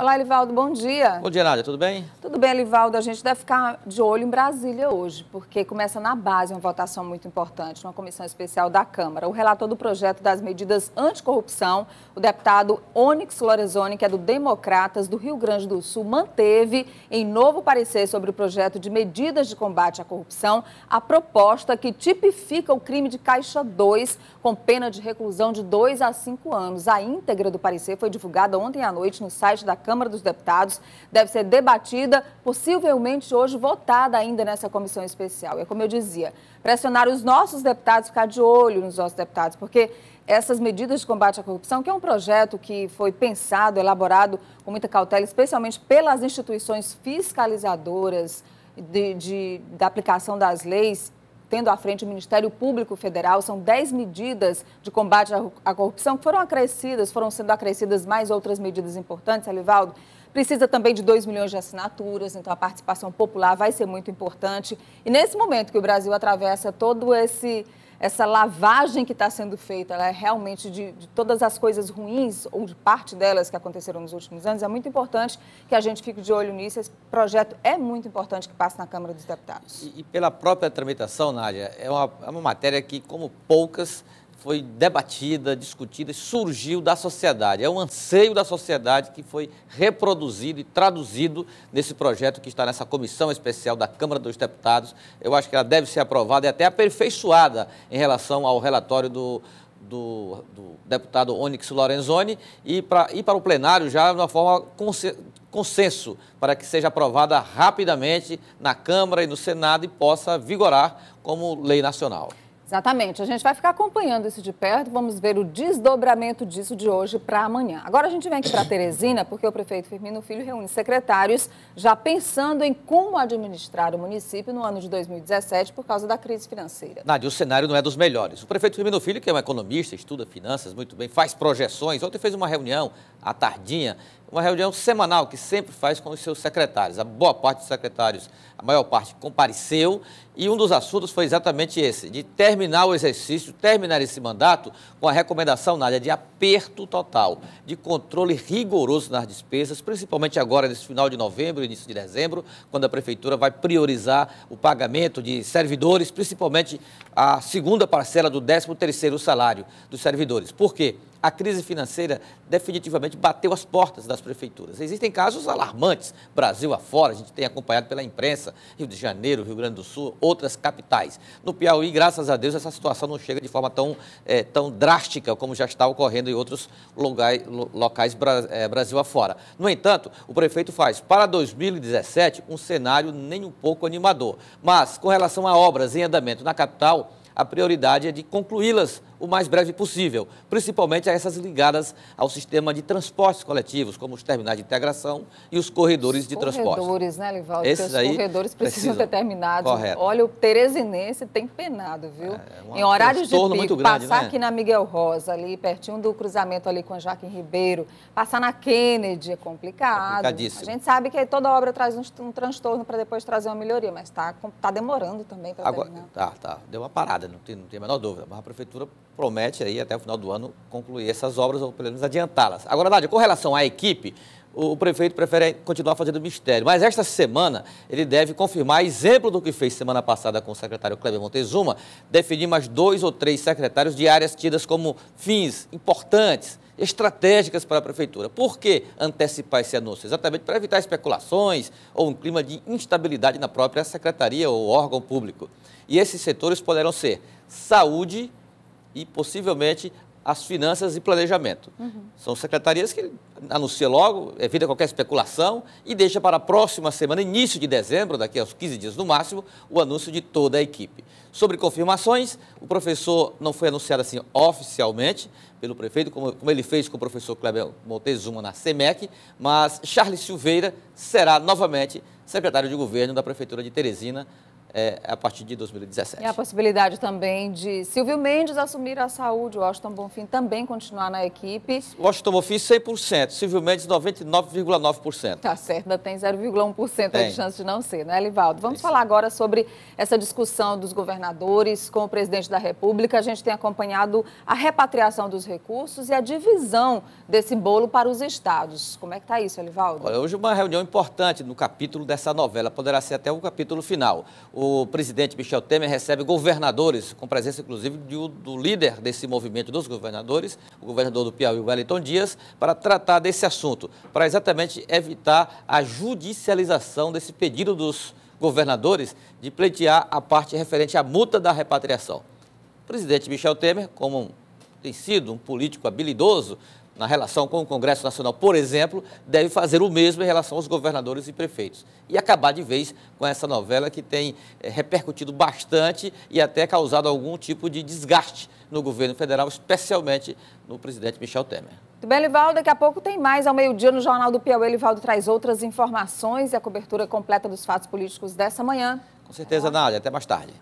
Olá, Elivaldo, bom dia. Bom dia, Nádia, tudo bem? Tudo bem, Elivaldo. A gente deve ficar de olho em Brasília hoje, porque começa na base uma votação muito importante, numa comissão especial da Câmara. O relator do projeto das medidas anticorrupção, o deputado Onyx Lorenzoni, que é do Democratas do Rio Grande do Sul, manteve em novo parecer sobre o projeto de medidas de combate à corrupção a proposta que tipifica o crime de Caixa 2 com pena de reclusão de 2 a 5 anos. A íntegra do parecer foi divulgada ontem à noite no site da Câmara Câmara dos Deputados, deve ser debatida, possivelmente hoje votada ainda nessa comissão especial. É como eu dizia, pressionar os nossos deputados, ficar de olho nos nossos deputados, porque essas medidas de combate à corrupção, que é um projeto que foi pensado, elaborado com muita cautela, especialmente pelas instituições fiscalizadoras de, de, da aplicação das leis, tendo à frente o Ministério Público Federal. São 10 medidas de combate à corrupção que foram acrescidas, foram sendo acrescidas mais outras medidas importantes, Alivaldo. Precisa também de 2 milhões de assinaturas, então a participação popular vai ser muito importante. E nesse momento que o Brasil atravessa todo esse essa lavagem que está sendo feita, ela é realmente de, de, todas as coisas ruins, ou de parte delas que aconteceram nos últimos anos, é muito importante que a gente fique de olho nisso. Esse projeto é muito importante que passe na Câmara dos Deputados. E, e pela própria tramitação, Nádia, é uma, é uma matéria que, como poucas, foi debatida, discutida, surgiu da sociedade. É um anseio da sociedade que foi reproduzido e traduzido nesse projeto que está nessa comissão especial da Câmara dos Deputados. Eu acho que ela deve ser aprovada e até aperfeiçoada em relação ao relatório do, do, do deputado Onyx Lorenzoni e para ir para o plenário já de uma forma consenso para que seja aprovada rapidamente na Câmara e no Senado e possa vigorar como lei nacional. Exatamente. A gente vai ficar acompanhando isso de perto. Vamos ver o desdobramento disso de hoje para amanhã. Agora a gente vem aqui para Teresina, porque o prefeito Firmino Filho reúne secretários já pensando em como administrar o município no ano de 2017 por causa da crise financeira. Nádia, o cenário não é dos melhores. O prefeito Firmino Filho, que é um economista, estuda finanças muito bem, faz projeções. Ontem fez uma reunião à tardinha uma reunião semanal que sempre faz com os seus secretários. A boa parte dos secretários, a maior parte, compareceu e um dos assuntos foi exatamente esse, de terminar o exercício, terminar esse mandato com a recomendação, Nádia, de aperto total, de controle rigoroso nas despesas, principalmente agora nesse final de novembro, início de dezembro, quando a Prefeitura vai priorizar o pagamento de servidores, principalmente a segunda parcela do 13º salário dos servidores. Por quê? A crise financeira definitivamente bateu as portas das prefeituras. Existem casos alarmantes, Brasil afora, a gente tem acompanhado pela imprensa, Rio de Janeiro, Rio Grande do Sul, outras capitais. No Piauí, graças a Deus, essa situação não chega de forma tão, é, tão drástica como já está ocorrendo em outros locais, locais é, Brasil afora. No entanto, o prefeito faz para 2017 um cenário nem um pouco animador. Mas, com relação a obras em andamento na capital, a prioridade é de concluí-las o mais breve possível, principalmente a essas ligadas ao sistema de transportes coletivos, como os terminais de integração e os corredores os de corredores, transporte. Corredores, né, Livaldo? Esses os corredores precisam, precisam ter terminado. Correto. Olha, o Teresinense tem penado, viu? É, em horários de pico, muito grande, passar né? aqui na Miguel Rosa, ali pertinho do cruzamento ali com Joaquim Ribeiro, passar na Kennedy é complicado. A gente sabe que toda obra traz um, um transtorno para depois trazer uma melhoria, mas está tá demorando também para terminar. Tá, tá. Deu uma parada, não tem, não tem a menor dúvida. Mas a prefeitura promete aí até o final do ano concluir essas obras ou pelo menos adiantá-las. Agora, Nádia, com relação à equipe, o prefeito prefere continuar fazendo mistério, mas esta semana ele deve confirmar, exemplo do que fez semana passada com o secretário Kleber Montezuma, definir mais dois ou três secretários de áreas tidas como fins importantes, estratégicas para a prefeitura. Por que antecipar esse anúncio? Exatamente para evitar especulações ou um clima de instabilidade na própria secretaria ou órgão público. E esses setores poderão ser saúde, e possivelmente as finanças e planejamento. Uhum. São secretarias que anuncia logo, evita qualquer especulação e deixa para a próxima semana, início de dezembro, daqui aos 15 dias no máximo, o anúncio de toda a equipe. Sobre confirmações, o professor não foi anunciado assim oficialmente pelo prefeito, como, como ele fez com o professor Kleber Montezuma na SEMEC, mas Charles Silveira será novamente secretário de governo da Prefeitura de Teresina é, a partir de 2017. E a possibilidade também de Silvio Mendes assumir a saúde, Washington Bonfim também continuar na equipe. Washington Bonfim 100%, Silvio Mendes 99,9%. Tá certo, ainda tem 0,1% de chance de não ser, né, Livaldo? Vamos falar agora sobre essa discussão dos governadores com o presidente da República. A gente tem acompanhado a repatriação dos recursos e a divisão desse bolo para os estados. Como é que está isso, Elivaldo? Olha, hoje uma reunião importante no capítulo dessa novela, poderá ser até o capítulo final o presidente Michel Temer recebe governadores, com presença inclusive do, do líder desse movimento dos governadores, o governador do Piauí, Wellington Dias, para tratar desse assunto, para exatamente evitar a judicialização desse pedido dos governadores de pleitear a parte referente à multa da repatriação. O presidente Michel Temer, como tem sido um político habilidoso, na relação com o Congresso Nacional, por exemplo, deve fazer o mesmo em relação aos governadores e prefeitos. E acabar de vez com essa novela que tem é, repercutido bastante e até causado algum tipo de desgaste no governo federal, especialmente no presidente Michel Temer. Muito bem, Livaldo. Daqui a pouco tem mais. Ao meio-dia, no Jornal do Piauí, Livaldo traz outras informações e a cobertura completa dos fatos políticos dessa manhã. Com certeza, Nádia. Até mais tarde.